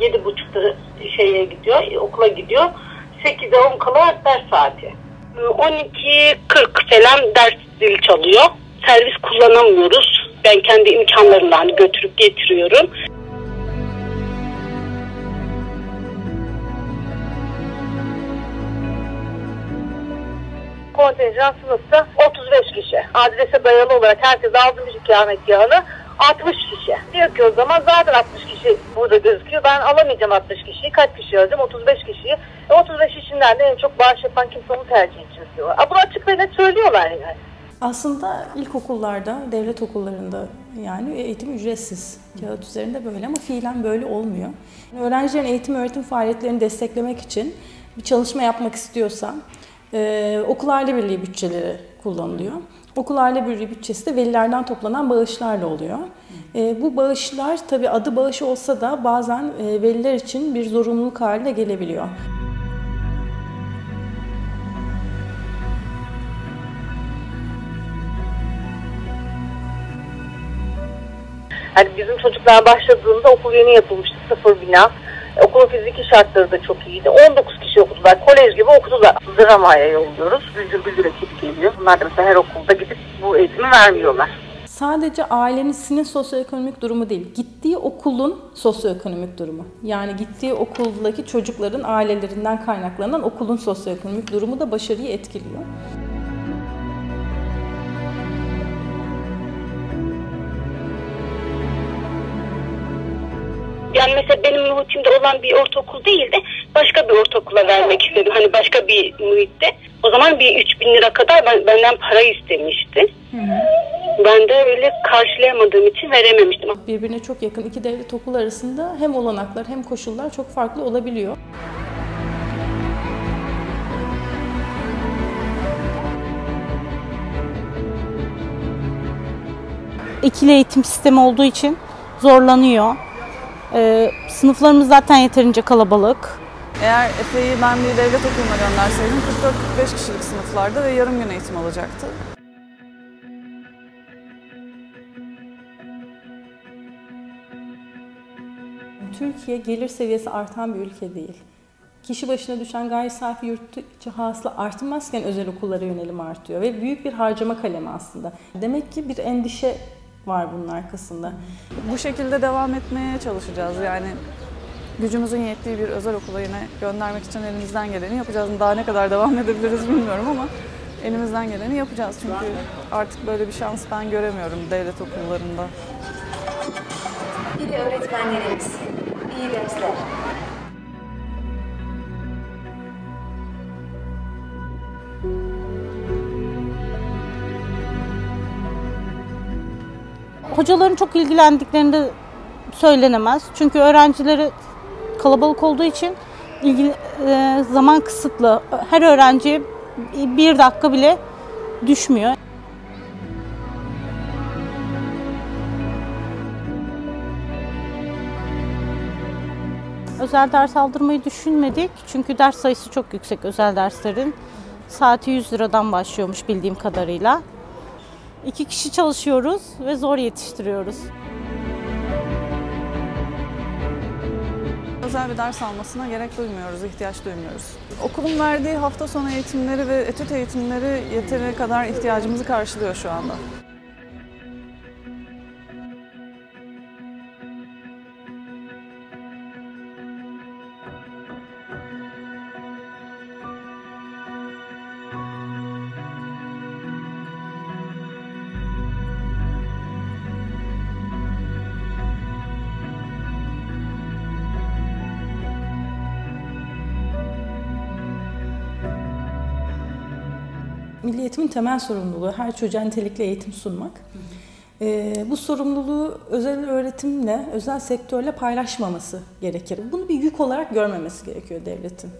yedi buçukta şeye gidiyor, okula gidiyor. 8'e 10 kala ders saati. 12.40 falan ders zili çalıyor. Servis kullanamıyoruz. Ben kendi imkanlarımla hani götürüp getiriyorum. kontenjan sınıfta 35 kişi. Adrese dayalı olarak herkes almış ikametgahını 60 kişi. Diyor ki o zaman zaten 60 kişi burada gözüküyor. Ben alamayacağım 60 kişiyi. Kaç kişi alacağım? 35 kişiyi. E 35 kişiden de en çok bağış yapan kimse onu tercih edeceğiz diyorlar. Bunu açık ve net söylüyorlar yani. Aslında ilkokullarda, devlet okullarında yani eğitim ücretsiz. Kağıt üzerinde böyle ama fiilen böyle olmuyor. Öğrencilerin eğitim öğretim faaliyetlerini desteklemek için bir çalışma yapmak istiyorsa e, okul aile birliği bütçeleri kullanılıyor. Okul aile birliği bütçesi de velilerden toplanan bağışlarla oluyor. E, bu bağışlar tabi adı bağış olsa da bazen e, veliler için bir zorunluluk haline gelebiliyor. Hani bizim çocuklar başladığında okul yeni yapılmıştı, sıfır bina. Okulun fiziki şartları da çok iyiydi. 19 kişi okudular. Kolej gibi okudular. Dramaya yolluyoruz. Güldür güldür ekip geliyor. Bunlar da mesela her okulda gidip bu eğitimi vermiyorlar. Sadece ailenin sosyoekonomik durumu değil, gittiği okulun sosyoekonomik durumu. Yani gittiği okuldaki çocukların ailelerinden kaynaklanan okulun sosyoekonomik durumu da başarıyı etkiliyor. Yani mesela benim muhitimde olan bir ortaokul değil de başka bir ortaokula vermek istedim. Hani başka bir muhitte. O zaman bir 3 bin lira kadar benden para istemişti. Hı hı. Ben de öyle karşılayamadığım için verememiştim. Birbirine çok yakın iki devlet okul arasında hem olanaklar hem koşullar çok farklı olabiliyor. İkili eğitim sistemi olduğu için zorlanıyor. Ee, sınıflarımız zaten yeterince kalabalık. Eğer Efe'yi ben bir devlet okuluna gönderseydim 44-45 kişilik sınıflarda ve yarım gün eğitim alacaktı. Türkiye gelir seviyesi artan bir ülke değil. Kişi başına düşen gayri safi yurt içi hasıla artmazken özel okullara yönelim artıyor ve büyük bir harcama kalemi aslında. Demek ki bir endişe var bunun arkasında. Bu şekilde devam etmeye çalışacağız. Yani gücümüzün yettiği bir özel okula yine göndermek için elimizden geleni yapacağız. Daha ne kadar devam edebiliriz bilmiyorum ama elimizden geleni yapacağız. Çünkü artık böyle bir şans ben göremiyorum devlet okullarında. İyi öğretmenlerimiz, iyi dersler. Hocaların çok ilgilendiklerini de söylenemez. Çünkü öğrencileri kalabalık olduğu için ilgili, e, zaman kısıtlı. Her öğrenci bir dakika bile düşmüyor. Özel ders aldırmayı düşünmedik. Çünkü ders sayısı çok yüksek özel derslerin. Saati 100 liradan başlıyormuş bildiğim kadarıyla. İki kişi çalışıyoruz ve zor yetiştiriyoruz. Özel bir ders almasına gerek duymuyoruz, ihtiyaç duymuyoruz. Okulun verdiği hafta sonu eğitimleri ve etüt eğitimleri yeteri kadar ihtiyacımızı karşılıyor şu anda. Milli Eğitim'in temel sorumluluğu her çocuğa nitelikli eğitim sunmak. Ee, bu sorumluluğu özel öğretimle, özel sektörle paylaşmaması gerekir. Bunu bir yük olarak görmemesi gerekiyor devletin.